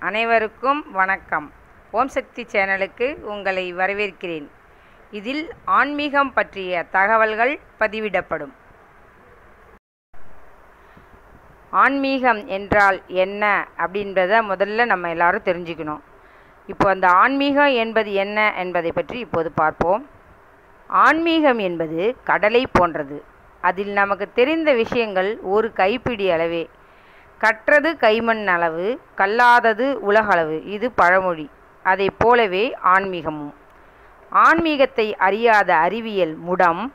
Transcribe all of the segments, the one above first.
அனைவருக்கும் வணக்கம். ஓம் சக்தி சேனலுக்கு உங்களை வரவேற்கிறேன். இதில் ஆன்மீகம் பற்றிய தகவல்கள் பதிவிடப்படும். ஆன்மீகம் என்றால் என்ன அப்படின்றத முதல்ல நம்ம எல்லாரும் தெரிஞ்சுக்கணும். இப்போ அந்த ஆன்மீகம் என்பது என்ன என்பதை பற்றி இப்போது பார்ப்போம். ஆன்மீகம் என்பது கடலை போன்றது. அதில் நமக்கு தெரிந்த விஷயங்கள் ஒரு கைப்பிடி அளவே கற்றது கைமண் அளவு கல்லாதது உலகளவு. இது பழமொழி. அதைப் போலவே ஆன்மீகமும். ஆன்மீகத்தை அறியாத அறிவியல் முடம்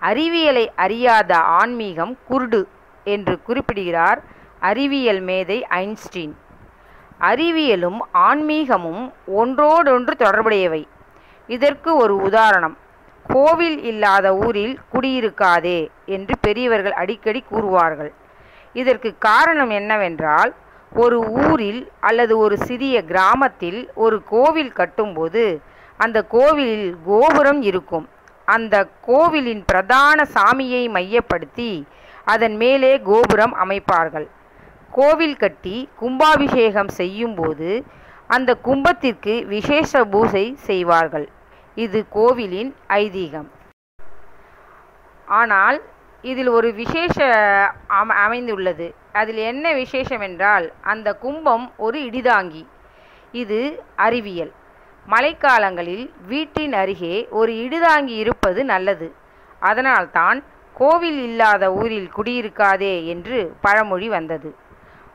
அறிவியலை அறியாத ஆன்மீகம் குருடு என்று குறிப்பிடுகிறார் அறிவியல் மேதை ஐன்ஸ்டீன். அறிவியலும் ஆன்மீகமும் ஒன்றோடொன்று தொடர்புடையவை. இதற்கு ஒரு உதாரணம். கோவில் இல்லாத ஊரில் குடியிருக்காதே என்று பெரியவர்கள் அடிக்கடி கூறுவார்கள். இதற்கு காரணம் என்னவென்றால் ஒரு ஊரில் அல்லது ஒரு சிறிய கிராமத்தில் ஒரு கோவில் கட்டும்போது அந்த கோவிலில் கோபுரம் இருக்கும். அந்த கோவிலின் பிரதான சாமியை மையப்படுத்தி அதன் மேலே கோபுரம் அமைப்பார்கள். கோவில் கட்டி கும்பாபிஷேகம் செய்யும்போது அந்த கும்பத்திற்கு விசேஷ பூஜை செய்வார்கள். இது கோவிலின் ஐதீகம். ஆனால் இதில் ஒரு விசேஷ அம அமைந்துள்ளது. அதில் என்ன விசேஷம் என்றால் அந்த கும்பம் ஒரு இடிதாங்கி. இது அறிவியல். மழைக்காலங்களில் வீட்டின் அருகே ஒரு இடிதாங்கி இருப்பது நல்லது. அதனால்தான் கோவில் இல்லாத ஊரில் குடியிருக்காதே என்று பழமொழி வந்தது.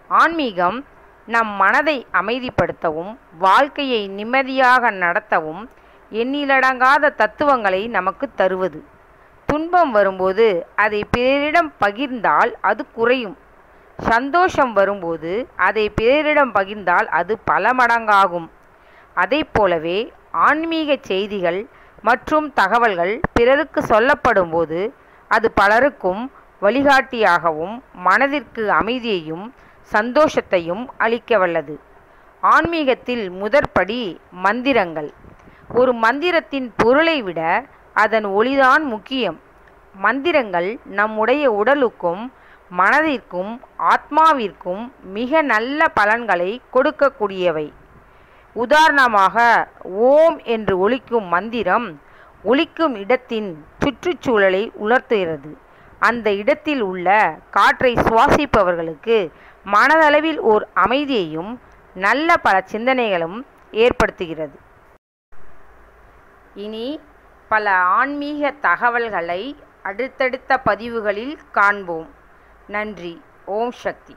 ஆன்மீகம் நம் மனதை அமைதிப்படுத்தவும் வாழ்க்கையை நிம்மதியாக நடத்தவும் எண்ணிலடங்காத தத்துவங்களை நமக்கு தருவது. துன்பம் வரும்போது அதை பிறரிடம் பகிர்ந்தால் அது குறையும். சந்தோஷம் வரும்போது அதை பிறரிடம் பகிர்ந்தால் அது பல மடங்காகும். அதை போலவே ஆன்மீக செய்திகள் மற்றும் தகவல்கள் பிறருக்கு சொல்லப்படும் போது அது பலருக்கும் வழிகாட்டியாகவும் மனதிற்கு அமைதியையும் சந்தோஷத்தையும் அளிக்க வல்லது. ஆன்மீகத்தில் முதற்படி மந்திரங்கள். ஒரு மந்திரத்தின் பொருளை விட அதன் ஒளிதான் முக்கியம். மந்திரங்கள் நம்முடைய உடலுக்கும் மனதிற்கும் ஆத்மாவிற்கும் மிக நல்ல பலன்களை கொடுக்கக்கூடியவை. உதாரணமாக ஓம் என்று ஒலிக்கும் மந்திரம் ஒலிக்கும் இடத்தின் சுற்றுச்சூழலை உணர்த்துகிறது. அந்த இடத்தில் உள்ள காற்றை சுவாசிப்பவர்களுக்கு மனதளவில் ஓர் அமைதியையும் நல்ல பல சிந்தனைகளும் ஏற்படுத்துகிறது. இனி பல ஆன்மீக தகவல்களை அடுத்தடுத்த பதிவுகளில் காண்போம். நன்றி. ஓம் சக்தி.